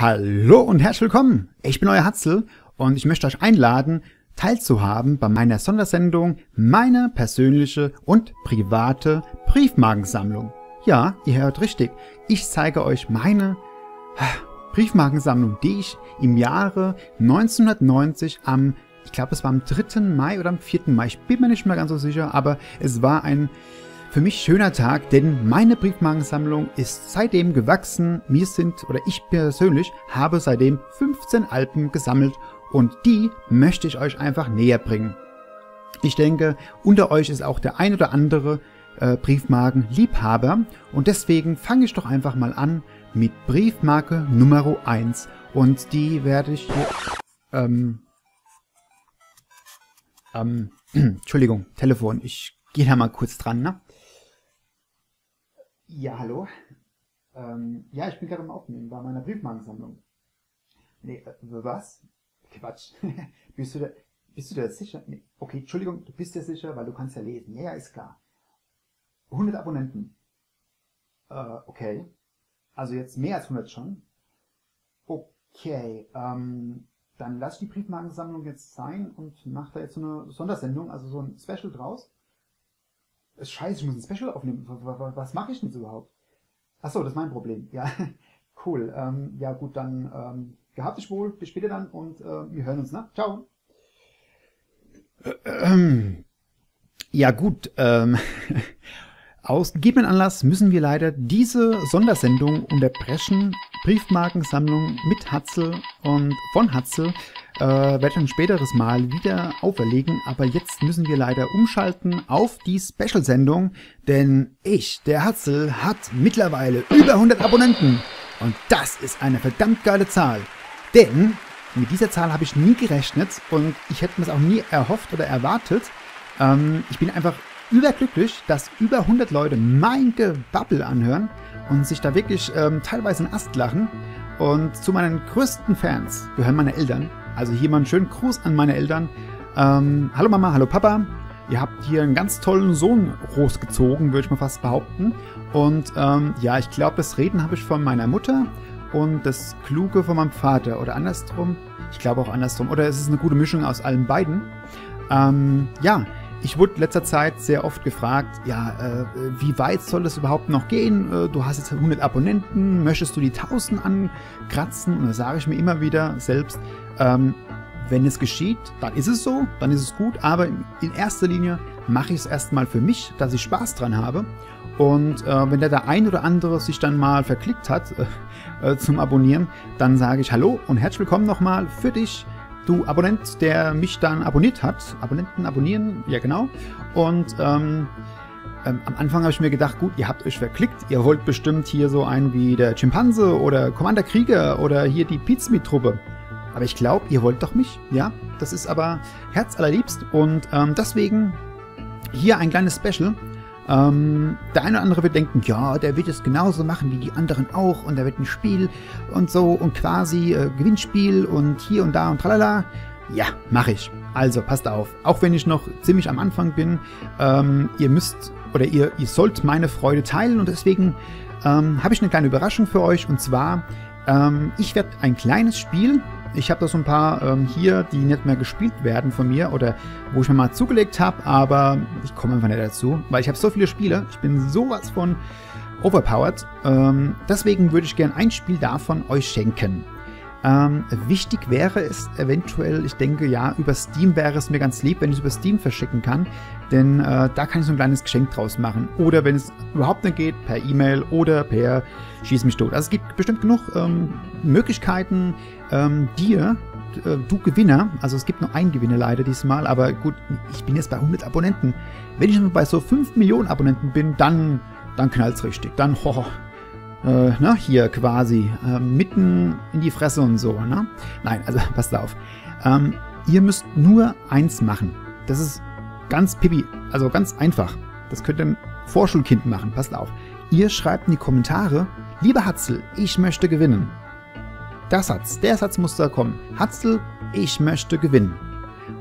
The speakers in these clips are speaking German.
Hallo und herzlich willkommen. Ich bin euer Hatzel und ich möchte euch einladen, teilzuhaben bei meiner Sondersendung Meine persönliche und private Briefmarkensammlung. Ja, ihr hört richtig. Ich zeige euch meine ah, Briefmarkensammlung, die ich im Jahre 1990 am, ich glaube es war am 3. Mai oder am 4. Mai, ich bin mir nicht mehr ganz so sicher, aber es war ein für mich schöner Tag, denn meine Briefmarkensammlung ist seitdem gewachsen. Mir sind, oder ich persönlich, habe seitdem 15 Alpen gesammelt und die möchte ich euch einfach näher bringen. Ich denke, unter euch ist auch der ein oder andere äh, Briefmarkenliebhaber und deswegen fange ich doch einfach mal an mit Briefmarke Nummer 1 und die werde ich hier, ähm, ähm, Entschuldigung, Telefon, ich gehe da mal kurz dran, ne? Ja, hallo. Ähm, ja, ich bin gerade am Aufnehmen bei meiner Briefmarkensammlung. Nee, äh, was? Quatsch. bist du da, bist du da sicher? Nee, okay, Entschuldigung, du bist ja sicher, weil du kannst ja lesen. Ja, ja, ist klar. 100 Abonnenten. Äh, okay. Also jetzt mehr als 100 schon. Okay, ähm, dann lass die Briefmarkensammlung jetzt sein und mach da jetzt so eine Sondersendung, also so ein Special draus. Scheiße, ich muss ein Special aufnehmen. Was mache ich denn überhaupt? Achso, das ist mein Problem. Ja, cool. Ähm, ja gut, dann ähm, gehabt dich wohl. Bis später dann und äh, wir hören uns. Ne? Ciao. Ja gut, ähm, aus gegebenen Anlass müssen wir leider diese Sondersendung unterbrechen. Briefmarkensammlung mit Hatzel und von Hatzel äh, werde ich ein späteres Mal wieder auferlegen, aber jetzt müssen wir leider umschalten auf die Special-Sendung, denn ich, der Hatzel, hat mittlerweile über 100 Abonnenten und das ist eine verdammt geile Zahl, denn mit dieser Zahl habe ich nie gerechnet und ich hätte mir das auch nie erhofft oder erwartet. Ähm, ich bin einfach überglücklich, dass über 100 Leute mein Gebabbel anhören und sich da wirklich ähm, teilweise einen Ast lachen. Und zu meinen größten Fans gehören meine Eltern. Also hier mal einen schönen Gruß an meine Eltern. Ähm, hallo Mama, hallo Papa. Ihr habt hier einen ganz tollen Sohn großgezogen, würde ich mal fast behaupten. Und ähm, ja, ich glaube, das Reden habe ich von meiner Mutter und das Kluge von meinem Vater. Oder andersrum. Ich glaube auch andersrum. Oder es ist eine gute Mischung aus allen beiden. Ähm, ja, ich wurde letzter Zeit sehr oft gefragt, ja, äh, wie weit soll das überhaupt noch gehen? Äh, du hast jetzt 100 Abonnenten, möchtest du die 1000 ankratzen? Und da sage ich mir immer wieder selbst, ähm, wenn es geschieht, dann ist es so, dann ist es gut, aber in erster Linie mache ich es erstmal für mich, dass ich Spaß dran habe. Und äh, wenn der, der ein oder andere sich dann mal verklickt hat äh, zum Abonnieren, dann sage ich Hallo und herzlich willkommen nochmal für dich du Abonnent, der mich dann abonniert hat. Abonnenten abonnieren, ja genau. Und ähm, ähm, am Anfang habe ich mir gedacht, gut, ihr habt euch verklickt, ihr wollt bestimmt hier so einen wie der Chimpanse oder Commander Krieger oder hier die Pizmeet-Truppe. Aber ich glaube, ihr wollt doch mich, ja? Das ist aber herzallerliebst und ähm, deswegen hier ein kleines Special. Ähm, der eine oder andere wird denken, ja, der wird es genauso machen wie die anderen auch und da wird ein Spiel und so und quasi äh, Gewinnspiel und hier und da und tralala. Ja, mache ich. Also passt auf, auch wenn ich noch ziemlich am Anfang bin, ähm, ihr müsst oder ihr, ihr sollt meine Freude teilen und deswegen ähm, habe ich eine kleine Überraschung für euch und zwar, ähm, ich werde ein kleines Spiel ich habe da so ein paar ähm, hier, die nicht mehr gespielt werden von mir oder wo ich mir mal zugelegt habe, aber ich komme einfach nicht dazu, weil ich habe so viele Spiele. Ich bin sowas von overpowered. Ähm, deswegen würde ich gerne ein Spiel davon euch schenken. Ähm, wichtig wäre es eventuell, ich denke ja, über Steam wäre es mir ganz lieb, wenn ich es über Steam verschicken kann, denn äh, da kann ich so ein kleines Geschenk draus machen. Oder wenn es überhaupt nicht geht, per E-Mail oder per Schieß mich tot. Also es gibt bestimmt genug ähm, Möglichkeiten, ähm, dir, äh, du Gewinner, also es gibt nur einen Gewinner leider diesmal, aber gut, ich bin jetzt bei 100 Abonnenten. Wenn ich bei so 5 Millionen Abonnenten bin, dann, dann knallt's richtig. Dann, ho, äh, na, hier quasi, äh, mitten in die Fresse und so, ne? Nein, also passt auf. Ähm, ihr müsst nur eins machen. Das ist ganz pipi, also ganz einfach. Das könnt ihr ein Vorschulkind machen, passt auf. Ihr schreibt in die Kommentare, lieber Hatzel, ich möchte gewinnen. Der Satz, der Satz muss da kommen. Hatzel, ich möchte gewinnen.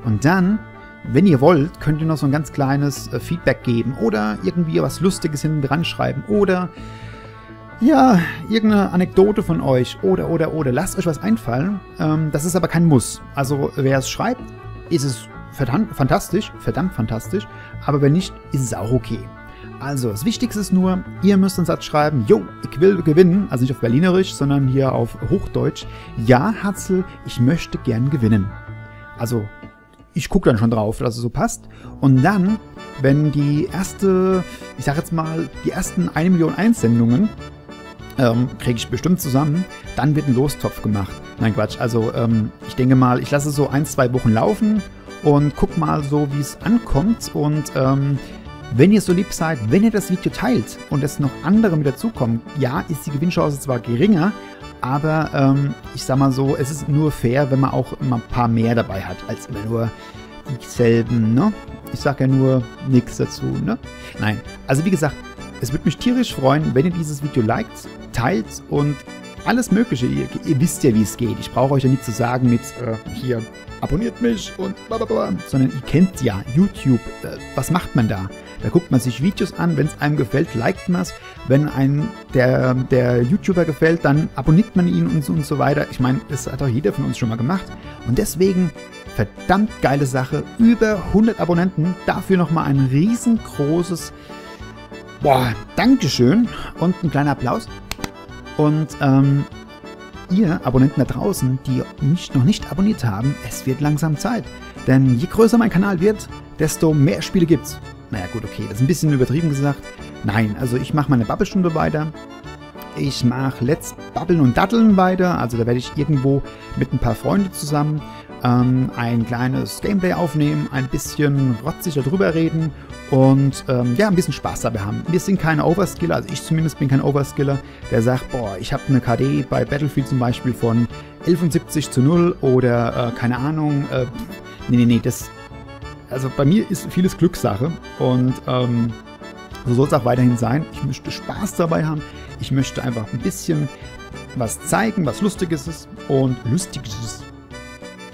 Und dann, wenn ihr wollt, könnt ihr noch so ein ganz kleines äh, Feedback geben oder irgendwie was Lustiges hinten dran schreiben oder Ja, irgendeine Anekdote von euch oder, oder, oder. Lasst euch was einfallen. Ähm, das ist aber kein Muss. Also, wer es schreibt, ist es verdammt fantastisch, verdammt fantastisch. Aber wenn nicht, ist es auch okay. Also, das Wichtigste ist nur, ihr müsst einen Satz schreiben, jo, ich will gewinnen, also nicht auf Berlinerisch, sondern hier auf Hochdeutsch. Ja, Hatzel, ich möchte gern gewinnen. Also, ich gucke dann schon drauf, dass es so passt. Und dann, wenn die erste, ich sag jetzt mal, die ersten 1 Million Einsendungen ähm, kriege ich bestimmt zusammen, dann wird ein Lostopf gemacht. Nein, Quatsch. Also, ähm, ich denke mal, ich lasse so ein, zwei Wochen laufen und guck mal so, wie es ankommt. Und ähm, wenn ihr so lieb seid, wenn ihr das Video teilt und es noch andere mit dazukommen, ja, ist die Gewinnchance zwar geringer, aber ähm, ich sag mal so, es ist nur fair, wenn man auch immer ein paar mehr dabei hat, als immer nur dieselben, ne? Ich sag ja nur nichts dazu, ne? Nein, also wie gesagt, es würde mich tierisch freuen, wenn ihr dieses Video liked, teilt und alles Mögliche. Ihr, ihr wisst ja, wie es geht. Ich brauche euch ja nicht zu sagen mit äh, hier, abonniert mich und blablabla, sondern ihr kennt ja YouTube. Äh, was macht man da? Da guckt man sich Videos an, wenn es einem gefällt, liked man es. Wenn einem der, der YouTuber gefällt, dann abonniert man ihn und so, und so weiter. Ich meine, das hat auch jeder von uns schon mal gemacht. Und deswegen, verdammt geile Sache. Über 100 Abonnenten. Dafür nochmal ein riesengroßes Boah, Dankeschön und ein kleiner Applaus. Und ähm, ihr Abonnenten da draußen, die mich noch nicht abonniert haben, es wird langsam Zeit. Denn je größer mein Kanal wird, desto mehr Spiele gibt's. Naja gut, okay, das ist ein bisschen übertrieben gesagt. Nein, also ich mache meine Bubble-Stunde weiter. Ich mache Let's Babbeln und Datteln weiter. Also da werde ich irgendwo mit ein paar Freunden zusammen ähm, ein kleines Gameplay aufnehmen, ein bisschen rotzig darüber reden und ähm, ja, ein bisschen Spaß dabei haben. Wir sind keine Overskiller, also ich zumindest bin kein Overskiller, der sagt, boah, ich habe eine KD bei Battlefield zum Beispiel von 1170 zu 0 oder äh, keine Ahnung, äh, nee, nee, nee, das, also bei mir ist vieles Glückssache und ähm, so soll es auch weiterhin sein. Ich möchte Spaß dabei haben, ich möchte einfach ein bisschen was zeigen, was Lustiges ist und Lustiges ist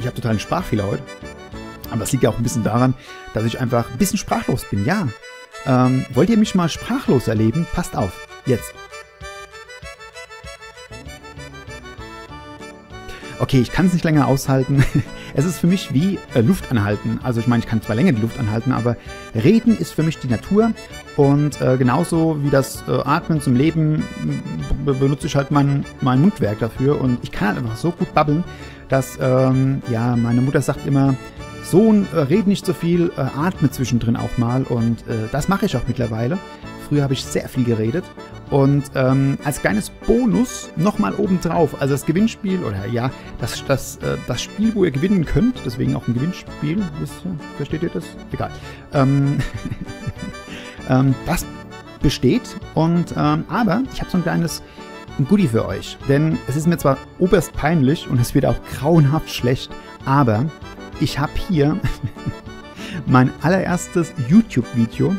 ich habe totalen Sprachfehler heute. Aber das liegt ja auch ein bisschen daran, dass ich einfach ein bisschen sprachlos bin. Ja. Ähm, wollt ihr mich mal sprachlos erleben? Passt auf. Jetzt. Okay, ich kann es nicht länger aushalten. es ist für mich wie äh, Luft anhalten. Also ich meine, ich kann zwar länger die Luft anhalten, aber Reden ist für mich die Natur. Und äh, genauso wie das äh, Atmen zum Leben benutze ich halt mein, mein Mundwerk dafür. Und ich kann halt einfach so gut babbeln, dass, ähm, ja, meine Mutter sagt immer, Sohn, äh, red nicht so viel, äh, atme zwischendrin auch mal. Und äh, das mache ich auch mittlerweile. Früher habe ich sehr viel geredet. Und ähm, als kleines Bonus nochmal obendrauf, also das Gewinnspiel, oder ja, das, das, äh, das Spiel, wo ihr gewinnen könnt, deswegen auch ein Gewinnspiel, wisst versteht ihr das? Egal. Ähm, ähm, das besteht und, ähm, aber ich habe so ein kleines ein Goodie für euch. Denn es ist mir zwar oberst peinlich und es wird auch grauenhaft schlecht, aber ich habe hier mein allererstes YouTube-Video.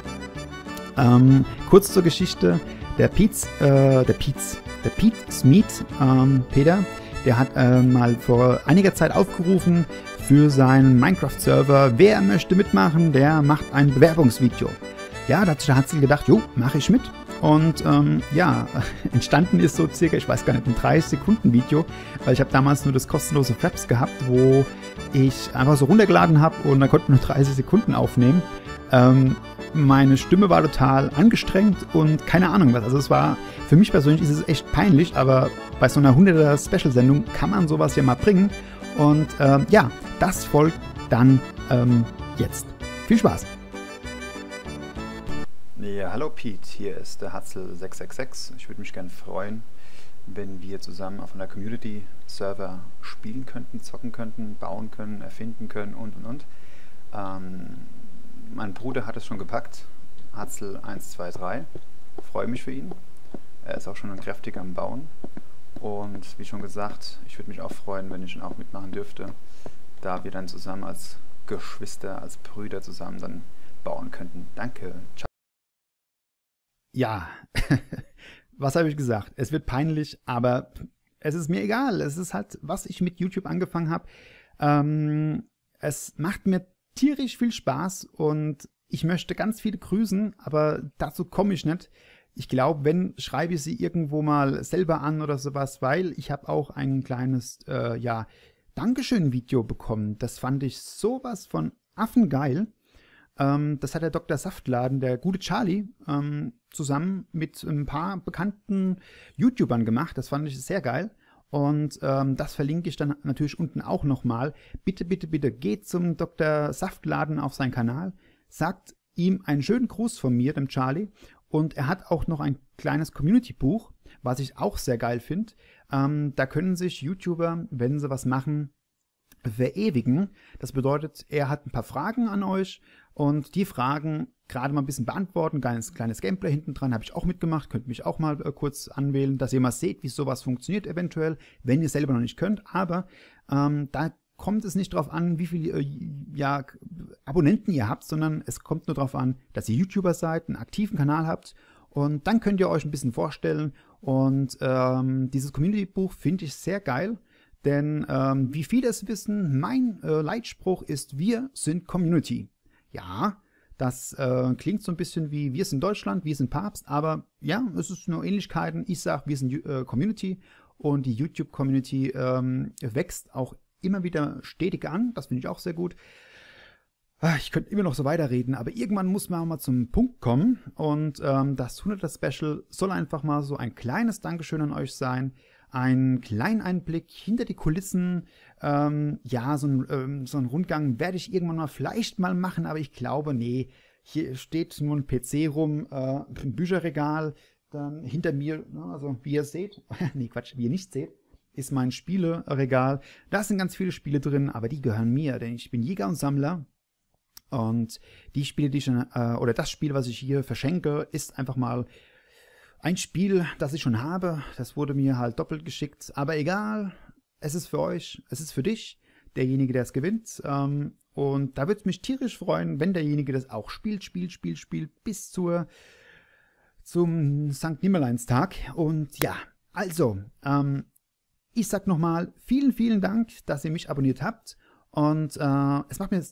Ähm, kurz zur Geschichte. Der Pete, äh, der Pete, der Pete Smith, ähm, Peter, der hat äh, mal vor einiger Zeit aufgerufen für seinen Minecraft-Server, wer möchte mitmachen, der macht ein Bewerbungsvideo. Ja, da hat Hatzel gedacht, jo, mache ich mit. Und ähm, ja, entstanden ist so circa, ich weiß gar nicht, ein 30 Sekunden Video, weil ich habe damals nur das kostenlose Fraps gehabt, wo ich einfach so runtergeladen habe und da konnten nur 30 Sekunden aufnehmen. Ähm, meine Stimme war total angestrengt und keine Ahnung was. Also es war, für mich persönlich ist es echt peinlich, aber bei so einer 100er Special-Sendung kann man sowas ja mal bringen. Und ähm, ja, das folgt dann ähm, jetzt. Viel Spaß! Ja, hallo Pete, hier ist der Hatzel666. Ich würde mich gerne freuen, wenn wir zusammen auf einer Community-Server spielen könnten, zocken könnten, bauen können, erfinden können und und und. Ähm, mein Bruder hat es schon gepackt, Hatzel123. Freue mich für ihn. Er ist auch schon kräftig am Bauen. Und wie schon gesagt, ich würde mich auch freuen, wenn ich ihn auch mitmachen dürfte, da wir dann zusammen als Geschwister, als Brüder zusammen dann bauen könnten. Danke. Ciao. Ja, was habe ich gesagt? Es wird peinlich, aber es ist mir egal. Es ist halt, was ich mit YouTube angefangen habe. Ähm, es macht mir tierisch viel Spaß und ich möchte ganz viele grüßen, aber dazu komme ich nicht. ich glaube, wenn, schreibe ich sie irgendwo mal selber an oder sowas, weil ich habe auch ein kleines, äh, ja, Dankeschön-Video bekommen. Das fand ich sowas von affengeil. Ähm, das hat der Dr. Saftladen, der gute Charlie, ähm, zusammen mit ein paar bekannten YouTubern gemacht. Das fand ich sehr geil. Und ähm, das verlinke ich dann natürlich unten auch nochmal. Bitte, bitte, bitte geht zum Dr. Saftladen auf seinen Kanal, sagt ihm einen schönen Gruß von mir, dem Charlie. Und er hat auch noch ein kleines Community-Buch, was ich auch sehr geil finde. Ähm, da können sich YouTuber, wenn sie was machen, verewigen. Das bedeutet, er hat ein paar Fragen an euch und die Fragen gerade mal ein bisschen beantworten. Kleines, kleines Gameplay hinten dran habe ich auch mitgemacht. Könnt mich auch mal äh, kurz anwählen, dass ihr mal seht, wie sowas funktioniert eventuell, wenn ihr selber noch nicht könnt. Aber ähm, da kommt es nicht darauf an, wie viele äh, ja, Abonnenten ihr habt, sondern es kommt nur darauf an, dass ihr YouTuber seid, einen aktiven Kanal habt und dann könnt ihr euch ein bisschen vorstellen. Und ähm, dieses Community-Buch finde ich sehr geil, denn ähm, wie viele es wissen, mein äh, Leitspruch ist, wir sind Community. Ja, das äh, klingt so ein bisschen wie wir sind Deutschland, wir sind Papst, aber ja, es ist nur Ähnlichkeiten. Ich sage, wir sind äh, Community und die YouTube-Community ähm, wächst auch immer wieder stetig an. Das finde ich auch sehr gut. Ah, ich könnte immer noch so weiterreden, aber irgendwann muss man auch mal zum Punkt kommen. Und ähm, das 100er Special soll einfach mal so ein kleines Dankeschön an euch sein. Ein kleinen Einblick hinter die Kulissen. Ähm, ja, so ein, ähm, so ein Rundgang werde ich irgendwann mal vielleicht mal machen, aber ich glaube, nee. Hier steht nur ein PC rum, äh, ein Bücherregal, dann hinter mir, ne, also wie ihr seht, nee Quatsch, wie ihr nicht seht, ist mein Spieleregal. Da sind ganz viele Spiele drin, aber die gehören mir, denn ich bin Jäger und Sammler. Und die Spiele, die ich äh, oder das Spiel, was ich hier verschenke, ist einfach mal ein Spiel, das ich schon habe. Das wurde mir halt doppelt geschickt. Aber egal, es ist für euch, es ist für dich, derjenige, der es gewinnt. Ähm, und da würde es mich tierisch freuen, wenn derjenige das auch spielt, spielt, spielt, spielt, bis zur zum St. Nimmerleinstag. Und ja, also, ähm, ich sag nochmal vielen, vielen Dank, dass ihr mich abonniert habt. Und äh, es macht mir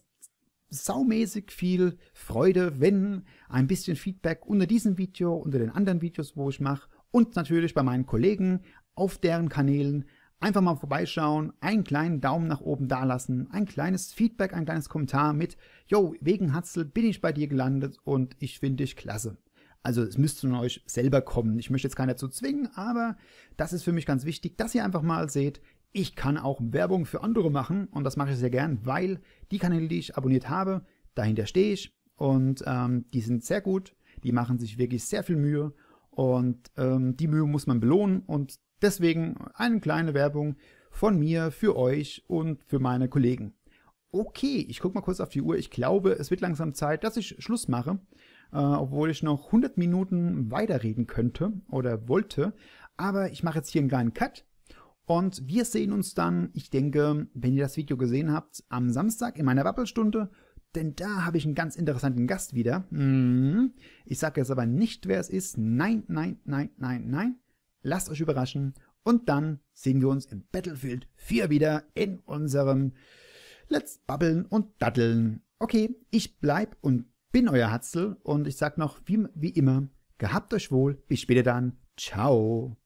saumäßig viel Freude, wenn ein bisschen Feedback unter diesem Video, unter den anderen Videos, wo ich mache und natürlich bei meinen Kollegen auf deren Kanälen einfach mal vorbeischauen, einen kleinen Daumen nach oben dalassen, ein kleines Feedback, ein kleines Kommentar mit, yo, wegen Hatzel bin ich bei dir gelandet und ich finde dich klasse. Also es müsste von euch selber kommen. Ich möchte jetzt keiner dazu zwingen, aber das ist für mich ganz wichtig, dass ihr einfach mal seht, ich kann auch Werbung für andere machen und das mache ich sehr gern, weil die Kanäle, die ich abonniert habe, dahinter stehe ich und ähm, die sind sehr gut, die machen sich wirklich sehr viel Mühe und ähm, die Mühe muss man belohnen und deswegen eine kleine Werbung von mir für euch und für meine Kollegen. Okay, ich gucke mal kurz auf die Uhr. Ich glaube, es wird langsam Zeit, dass ich Schluss mache äh, obwohl ich noch 100 Minuten weiterreden könnte oder wollte. Aber ich mache jetzt hier einen kleinen Cut. Und wir sehen uns dann, ich denke, wenn ihr das Video gesehen habt, am Samstag in meiner Wappelstunde. Denn da habe ich einen ganz interessanten Gast wieder. Mhm. Ich sage jetzt aber nicht, wer es ist. Nein, nein, nein, nein, nein. Lasst euch überraschen. Und dann sehen wir uns im Battlefield 4 wieder in unserem Let's Babbeln und Daddeln. Okay, ich bleib und bin euer Hatzel und ich sag noch wie, wie immer, gehabt euch wohl, bis später dann, ciao.